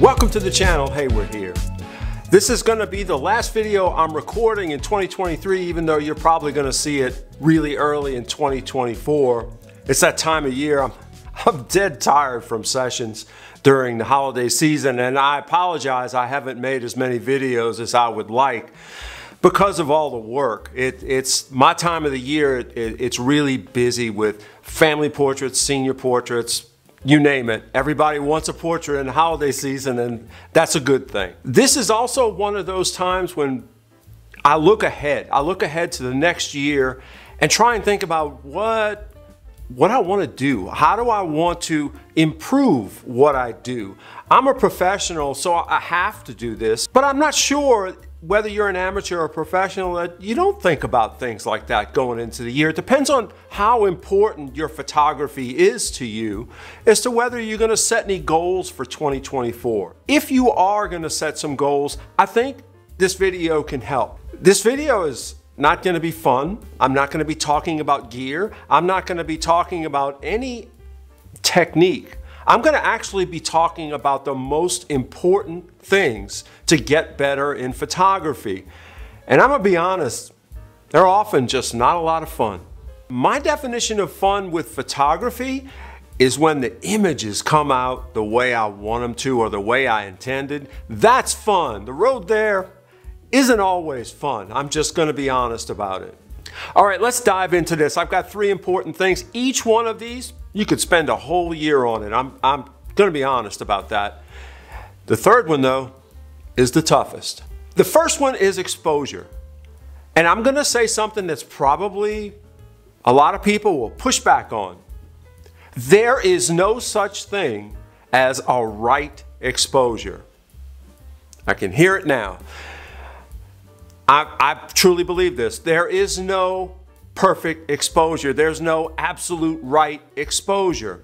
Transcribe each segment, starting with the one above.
Welcome to the channel, Hayward here. This is gonna be the last video I'm recording in 2023, even though you're probably gonna see it really early in 2024. It's that time of year, I'm, I'm dead tired from sessions during the holiday season, and I apologize I haven't made as many videos as I would like because of all the work. It, it's my time of the year, it, it's really busy with family portraits, senior portraits, you name it. Everybody wants a portrait in the holiday season, and that's a good thing. This is also one of those times when I look ahead. I look ahead to the next year and try and think about what what I want to do. How do I want to improve what I do? I'm a professional, so I have to do this, but I'm not sure whether you're an amateur or professional, that you don't think about things like that going into the year. It depends on how important your photography is to you as to whether you're going to set any goals for 2024. If you are going to set some goals, I think this video can help. This video is not going to be fun. I'm not going to be talking about gear. I'm not going to be talking about any technique. I'm going to actually be talking about the most important things to get better in photography. And I'm going to be honest, they're often just not a lot of fun. My definition of fun with photography is when the images come out the way I want them to or the way I intended. That's fun. The road there isn't always fun. I'm just going to be honest about it. All right, let's dive into this. I've got three important things. Each one of these you could spend a whole year on it. I'm, I'm going to be honest about that. The third one, though, is the toughest. The first one is exposure. And I'm going to say something that's probably a lot of people will push back on. There is no such thing as a right exposure. I can hear it now. I, I truly believe this. There is no perfect exposure. There's no absolute right exposure.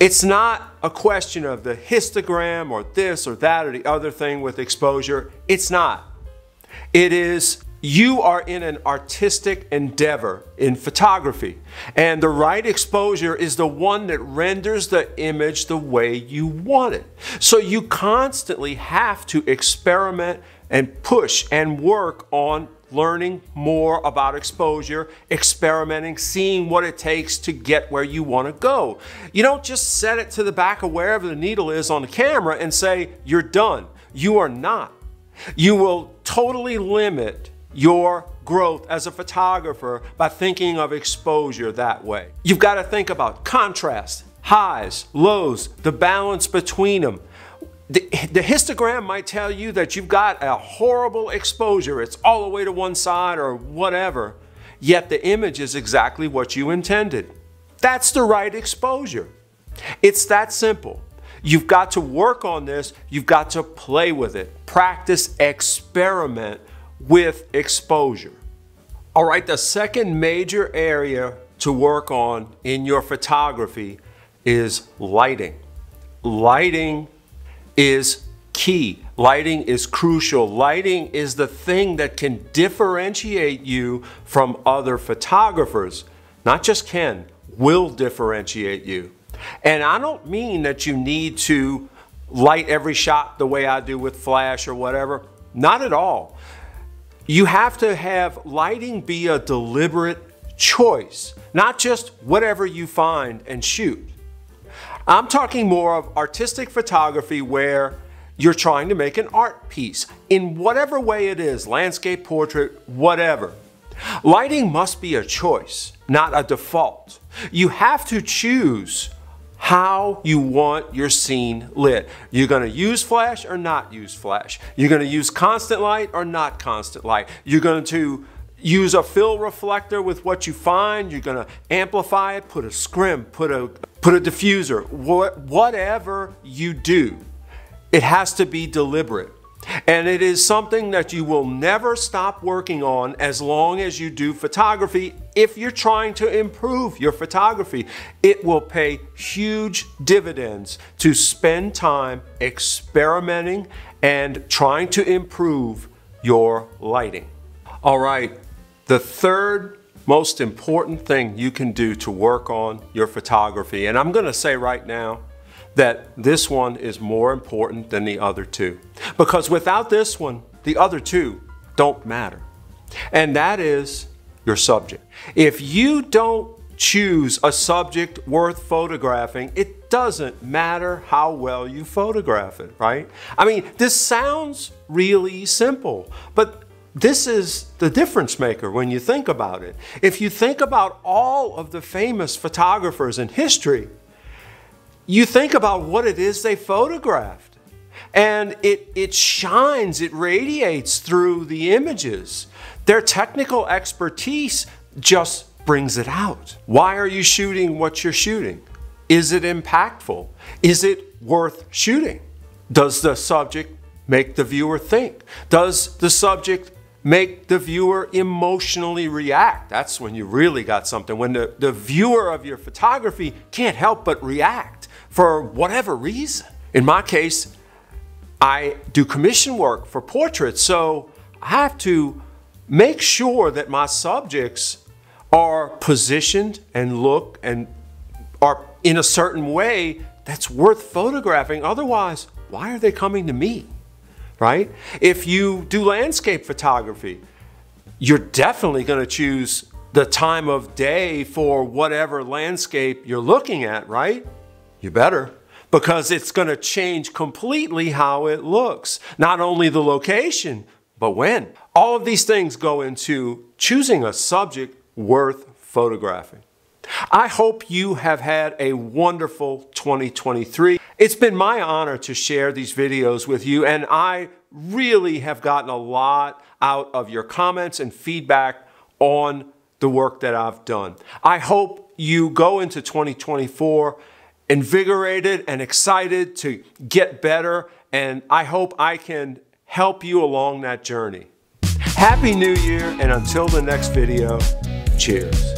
It's not a question of the histogram or this or that or the other thing with exposure. It's not. It is you are in an artistic endeavor in photography. And the right exposure is the one that renders the image the way you want it. So you constantly have to experiment and push and work on learning more about exposure, experimenting, seeing what it takes to get where you want to go. You don't just set it to the back of wherever the needle is on the camera and say, you're done. You are not. You will totally limit your growth as a photographer by thinking of exposure that way. You've got to think about contrast, highs, lows, the balance between them the, histogram might tell you that you've got a horrible exposure. It's all the way to one side or whatever. Yet the image is exactly what you intended. That's the right exposure. It's that simple. You've got to work on this. You've got to play with it. Practice, experiment with exposure. All right, the second major area to work on in your photography is lighting. Lighting is key. Lighting is crucial. Lighting is the thing that can differentiate you from other photographers. Not just can, will differentiate you. And I don't mean that you need to light every shot the way I do with flash or whatever. Not at all. You have to have lighting be a deliberate choice, not just whatever you find and shoot. I'm talking more of artistic photography where you're trying to make an art piece in whatever way it is, landscape, portrait, whatever. Lighting must be a choice, not a default. You have to choose how you want your scene lit. You're going to use flash or not use flash. You're going to use constant light or not constant light. You're going to use a fill reflector with what you find. You're going to amplify it, put a scrim, put a put a diffuser, whatever you do, it has to be deliberate. And it is something that you will never stop working on as long as you do photography. If you're trying to improve your photography, it will pay huge dividends to spend time experimenting and trying to improve your lighting. All right, the third most important thing you can do to work on your photography. And I'm going to say right now, that this one is more important than the other two. Because without this one, the other two don't matter. And that is your subject. If you don't choose a subject worth photographing, it doesn't matter how well you photograph it, right? I mean, this sounds really simple, but this is the difference maker when you think about it. If you think about all of the famous photographers in history, you think about what it is they photographed. And it, it shines, it radiates through the images. Their technical expertise just brings it out. Why are you shooting what you're shooting? Is it impactful? Is it worth shooting? Does the subject make the viewer think? Does the subject make the viewer emotionally react? That's when you really got something. When the, the viewer of your photography can't help but react for whatever reason. In my case, I do commission work for portraits, so I have to make sure that my subjects are positioned and look and are in a certain way that's worth photographing. Otherwise, why are they coming to me? Right? If you do landscape photography, you're definitely going to choose the time of day for whatever landscape you're looking at, right? You better because it's going to change completely how it looks. Not only the location, but when. All of these things go into choosing a subject worth photographing. I hope you have had a wonderful 2023. It's been my honor to share these videos with you, and I really have gotten a lot out of your comments and feedback on the work that I've done. I hope you go into 2024 invigorated and excited to get better, and I hope I can help you along that journey. Happy New Year, and until the next video, cheers.